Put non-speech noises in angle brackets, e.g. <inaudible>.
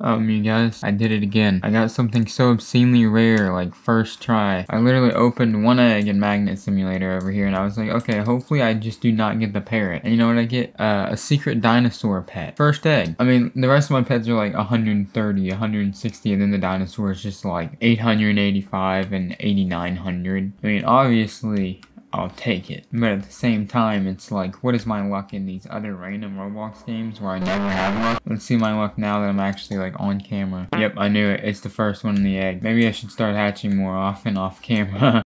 Um, you guys, I did it again. I got something so obscenely rare, like first try. I literally opened one egg in Magnet Simulator over here, and I was like, okay, hopefully I just do not get the parrot. And you know what I get? Uh, a secret dinosaur pet. First egg. I mean, the rest of my pets are like 130, 160, and then the dinosaur is just like 885 and 8900. I mean, obviously, I'll take it. But at the same time, it's like, what is my luck in these other random Roblox games where I never have luck? Let's see my luck now that I'm actually like on camera. Yep, I knew it. It's the first one in the egg. Maybe I should start hatching more often off camera. <laughs>